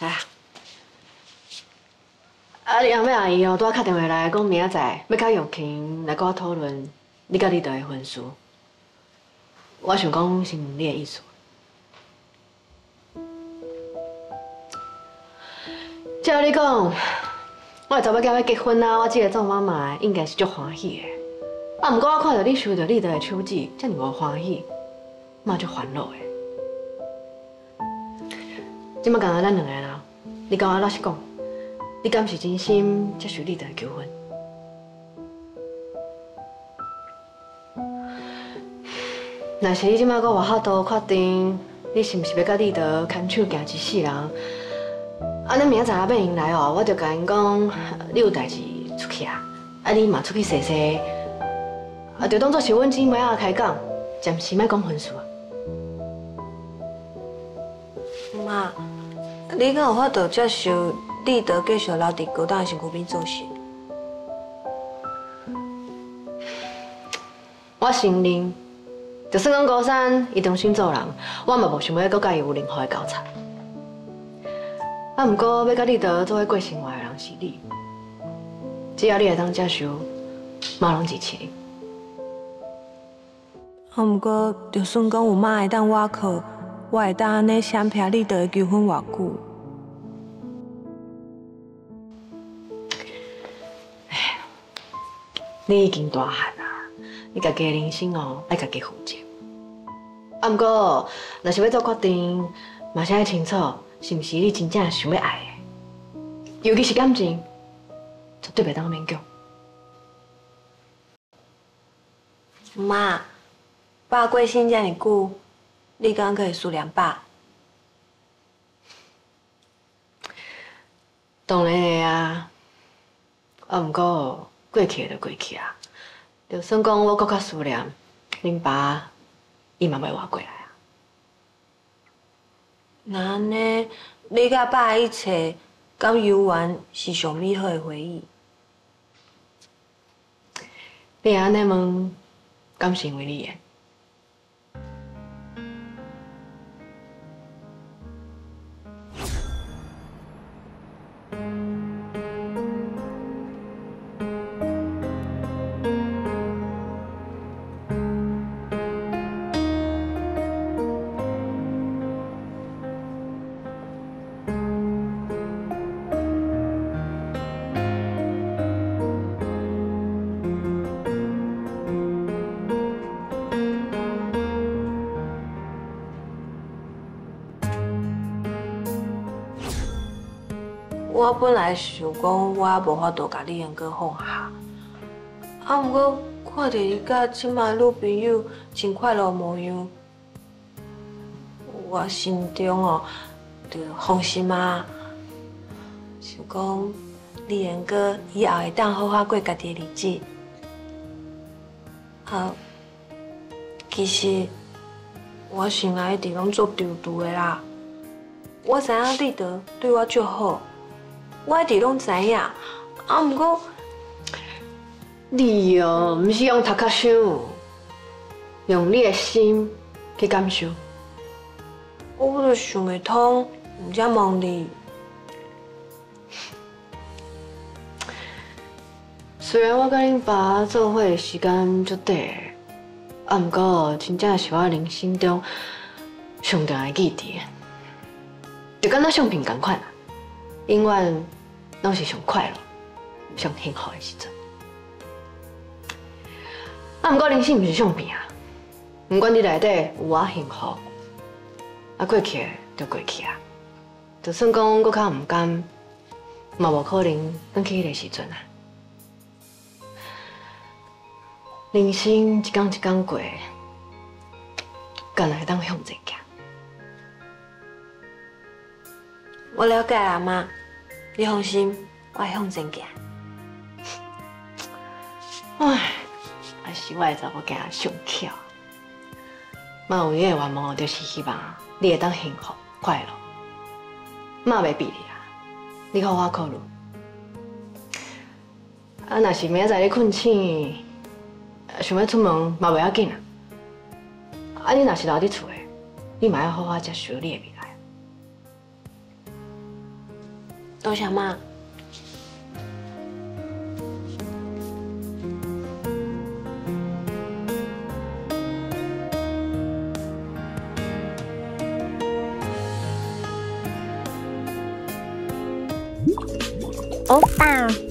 来啊！你阿妹阿姨哦，拄仔敲电话来，讲明仔载要甲玉琴来跟我讨论你甲你的婚事。我想讲是你的意思。照你讲，我的查某囝要结婚啊，我这个做妈妈的应该是足欢喜的。啊，不过我看到你收到你的手指，这么无欢喜，嘛足烦恼的。今麦讲到咱两个人，你跟我老实讲，你敢是真心接受你的求婚？若是你今麦搁外口都确定，你是不是要甲你的牵手行一世人？安尼明仔载要因来哦，我就甲因讲，你有代志出去啊，啊你嘛出去踅踅。啊，就当作是阮姊妹仔开讲，暂时莫讲婚事啊。妈，你敢有法度接受立德继续留伫高档身躯边做事？我承认，就算讲高山伊重新做人，我嘛无想要搁甲伊有任何的交叉。啊，不过要甲立德做伙过生活的人是你，只要你会当接受，妈拢支持。啊，不过就算讲有妈会当我靠，我会当安尼相骗你的求婚偌久？你已经大汉啦，你家己的人生哦，爱家己负责。啊，不过若是要做决定，嘛是要清楚是毋是你真正想要爱的，尤其是感情，绝对袂当勉强。妈。爸过身这么久，你敢可以思念爸？当然会啊，啊，不过过去就过去啊。就算讲我搁较思念恁爸，伊嘛袂活过来啊。那安尼，你甲爸的一切，甲游玩是上美好的回忆？你安尼问，敢是因为你的？我本来想讲，我无法度甲你两个放下，啊，不过看着伊甲即卖女朋友真快乐模样，我心中哦就放心啊。想讲你两个以后会当好好过家己的日子。啊，其实我心内一直拢做丢丢的啦。我知影立德对我足好。我一直拢知影，啊，不过你哦，不是用头壳想，用你的心去感受。我都想袂通，毋才问你。虽然我跟恁爸做伙的时间足短，啊，不过真正是我人生中上重要的记忆，就跟那相片同款，永远。拢是上快乐、上幸福的时阵。啊，不过人生不是相片啊，不管你内底有我幸福，啊过去就过去啊。就算讲搁较唔甘，嘛无可能返去迄个时阵啊。人生一天一天过，干来当向前行。我了解阿妈。你放心，我会向前行。唉，还是我的查某囝上巧。妈唯一的愿望就是希望你会当幸福快乐。妈袂逼你啊，你好好考虑。啊，若是明仔载你困醒，想要出门嘛袂要紧啊。啊，你若是留伫厝的，你嘛要好好接受你的未来。多谢妈。欧巴。